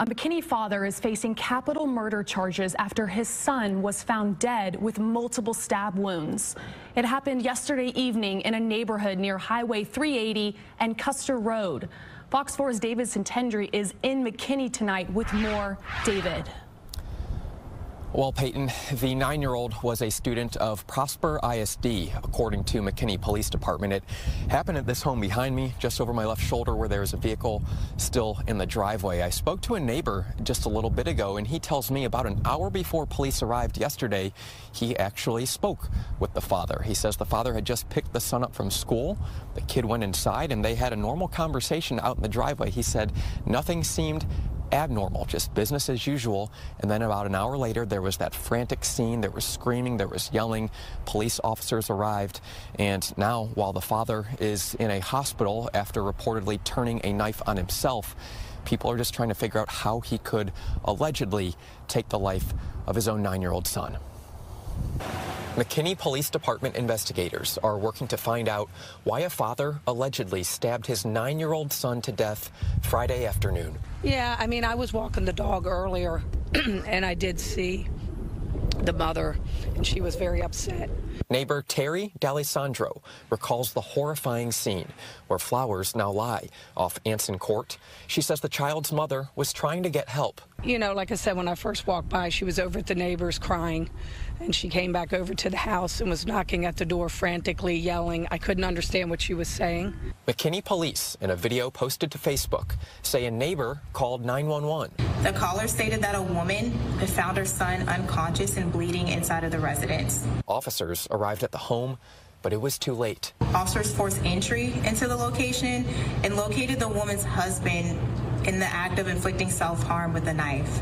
A McKinney father is facing capital murder charges after his son was found dead with multiple stab wounds. It happened yesterday evening in a neighborhood near Highway 380 and Custer Road. Fox 4's David Sentendrey is in McKinney tonight with more. David. Well, Peyton, the nine-year-old was a student of Prosper ISD, according to McKinney Police Department. It happened at this home behind me, just over my left shoulder, where there is a vehicle still in the driveway. I spoke to a neighbor just a little bit ago, and he tells me about an hour before police arrived yesterday, he actually spoke with the father. He says the father had just picked the son up from school. The kid went inside, and they had a normal conversation out in the driveway. He said nothing seemed abnormal, just business as usual. And then about an hour later, there was that frantic scene. There was screaming, there was yelling. Police officers arrived. And now, while the father is in a hospital after reportedly turning a knife on himself, people are just trying to figure out how he could allegedly take the life of his own nine-year-old son. McKinney Police Department investigators are working to find out why a father allegedly stabbed his nine-year-old son to death Friday afternoon. Yeah, I mean, I was walking the dog earlier, and I did see the mother, and she was very upset. Neighbor Terry D'Alessandro recalls the horrifying scene where flowers now lie off Anson Court. She says the child's mother was trying to get help. You know, like I said, when I first walked by, she was over at the neighbors crying, and she came back over to the house and was knocking at the door frantically, yelling. I couldn't understand what she was saying. McKinney police, in a video posted to Facebook, say a neighbor called 911. The caller stated that a woman had found her son unconscious and bleeding inside of the residence. Officers arrived at the home, but it was too late. Officers forced entry into the location and located the woman's husband in the act of inflicting self-harm with a knife.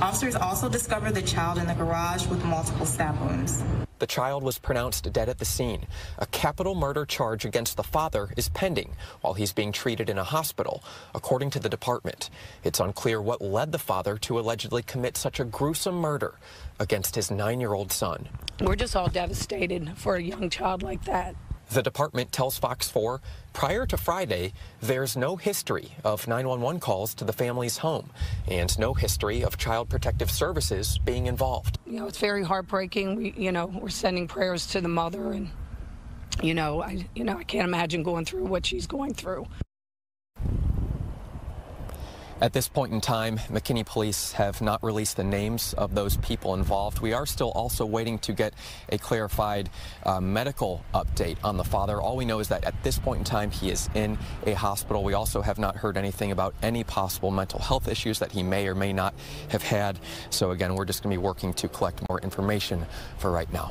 Officers also discovered the child in the garage with multiple stab wounds. The child was pronounced dead at the scene. A capital murder charge against the father is pending while he's being treated in a hospital, according to the department. It's unclear what led the father to allegedly commit such a gruesome murder against his nine-year-old son. We're just all devastated for a young child like that. The department tells Fox 4 prior to Friday, there's no history of 911 calls to the family's home and no history of Child Protective Services being involved. You know, it's very heartbreaking. We, you know, we're sending prayers to the mother and you know, I you know, I can't imagine going through what she's going through. At this point in time, McKinney police have not released the names of those people involved. We are still also waiting to get a clarified uh, medical update on the father. All we know is that at this point in time, he is in a hospital. We also have not heard anything about any possible mental health issues that he may or may not have had. So again, we're just going to be working to collect more information for right now.